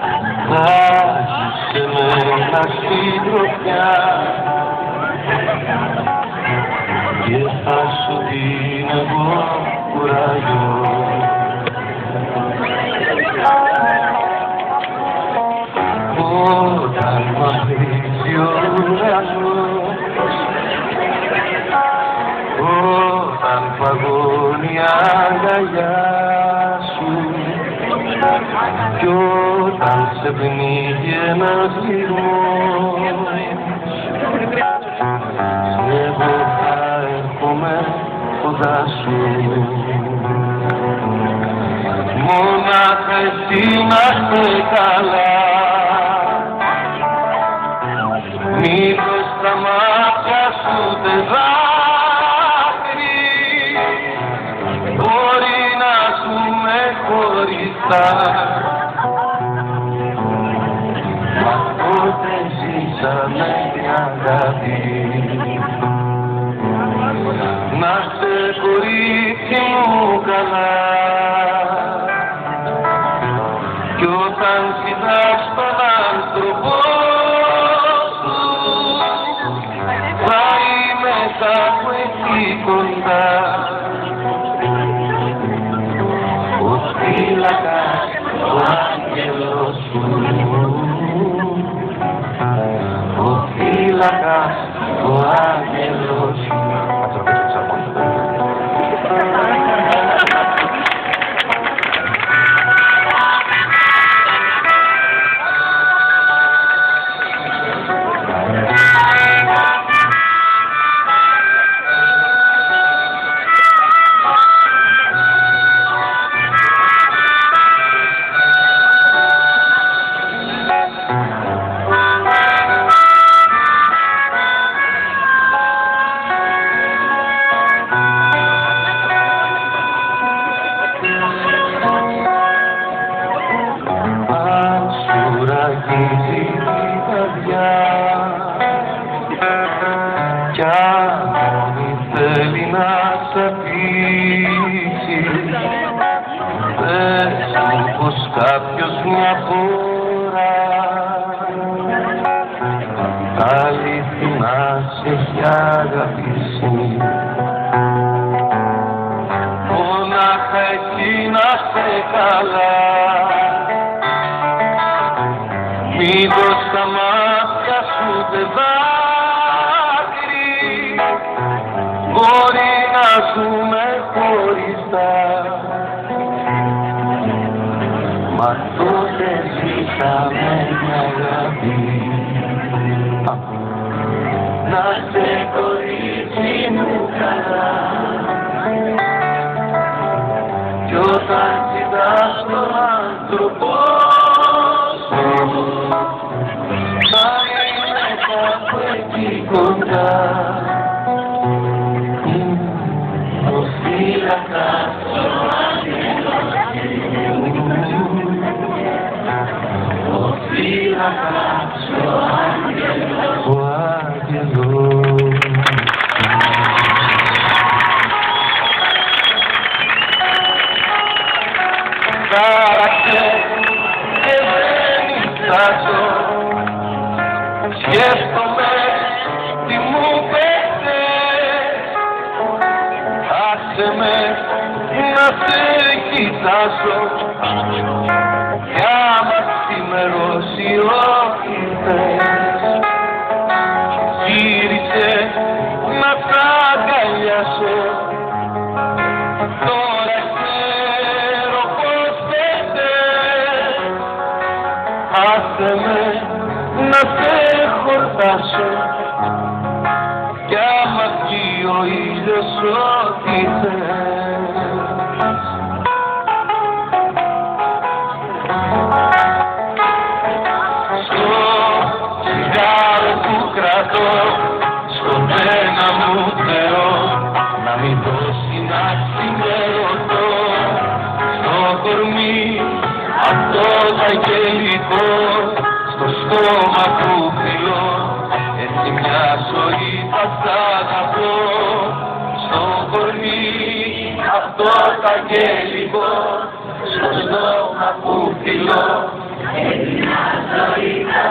Άσε με να συντροφιά και θα σου δίνω κουράγιο κι όταν σε πνίγει ένας λιγμός εγώ θα έρχομαι κοντά σου Μόναχα εσύ να είσαι καλά Μήπως τα μάτια σου δεν χωριστά Μας τότε ζήσαμε μια αγάπη. Να σε κορίτσι μου καλά. Κι όταν κοιτάς τον άνθρωπο σου θα είμαι κάπου εκεί κοντά πως κάποιος μια φορά αληθινά σε έχει αγαπήσει. Μόναχα εσύ να σε καλά. Μήπως τα μάτια σου δεν δάκρυ Μπορεί να ζούμε χωριστά Μα τότε ζήσαμε μια αγάπη Να σε κορίτσι μου καλά κι όταν κοιτάς τον άνθρωπό σου θα είναι κάπου εκεί κοντά Σκέφτομαι τι μου πέτες. Άσε με να σε κοιτάσω Κι άμα ξημερώσει ό,τι θες Γύρισε να σ' αγκαλιάσω. Τώρα ξέρω πως φταίς Άσε με να σε χορτάσω. Κι άμα βγει ο ήλιος ό,τι θες αγγελικό Στο στόμα που φιλώ Έτσι μια ζωή θα σ' αγαπώ. Στο κορμί αυτό το αγγελικό Στο στόμα που φιλώ Μια ζωή θα